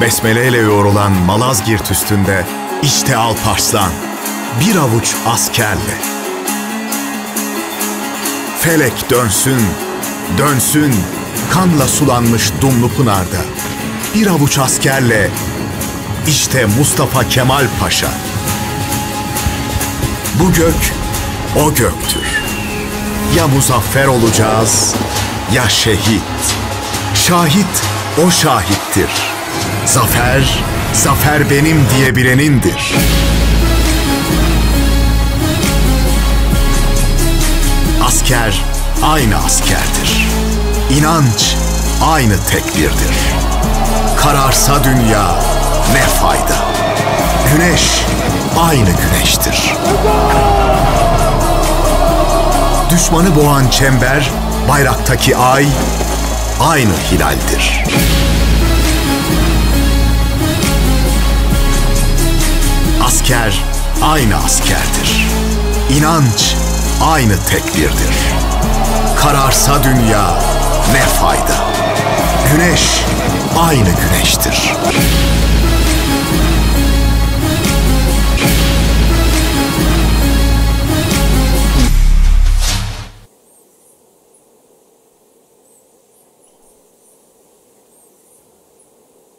Besmele ile yoğrulan Malazgirt üstünde işte Alparslan bir avuç askerle. Felek dönsün, dönsün kanla sulanmış Dumlupınar'da bir avuç askerle işte Mustafa Kemal Paşa. Bu gök o göktür. Ya muzaffer olacağız ya şehit. Şahit o şahittir. Zafer, zafer benim diyebilenindir. Asker aynı askerdir. İnanç aynı tekbirdir. Kararsa dünya ne fayda? Güneş aynı güneştir. Düşmanı boğan çember, bayraktaki ay aynı hilaldir. Asker aynı askerdir. İnanç aynı tekbirdir. Kararsa dünya ne fayda? Güneş aynı güneştir.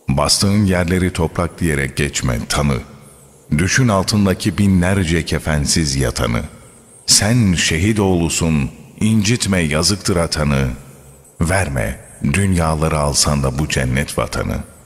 Bastığın yerleri toprak diyerek geçme tanı. Düşün altındaki binlerce kefensiz yatanı. Sen şehit oğlusun, incitme yazıktır atanı. Verme, dünyaları alsan da bu cennet vatanı.''